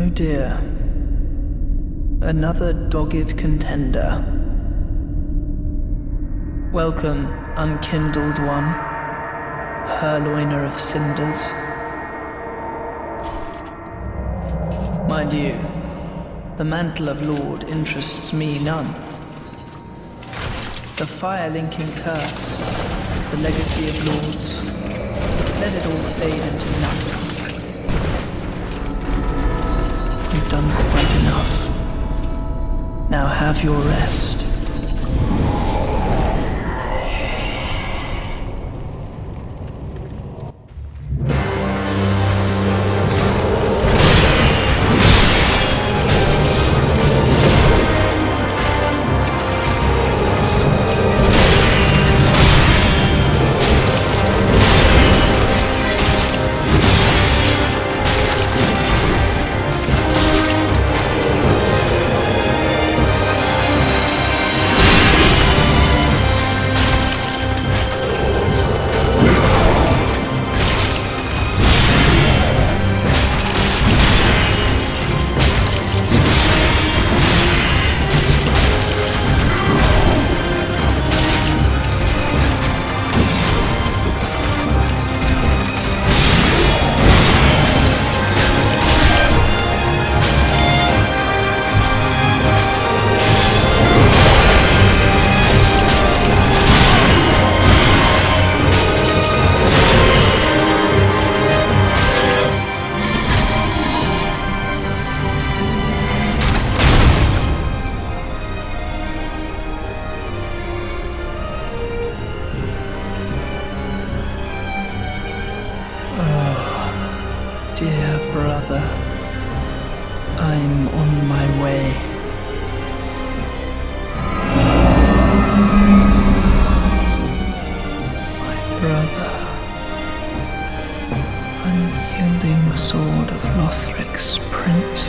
Oh dear. Another dogged contender. Welcome, unkindled one, purloiner of cinders. Mind you, the mantle of Lord interests me none. The fire linking curse, the legacy of lords, let it all fade into nothing. You've done quite enough. Now have your rest. Brother, I'm on my way. My brother, unyielding sword of Lothric's prince.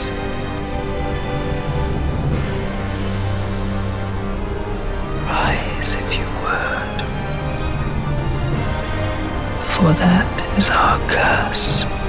Rise if you would, for that is our curse.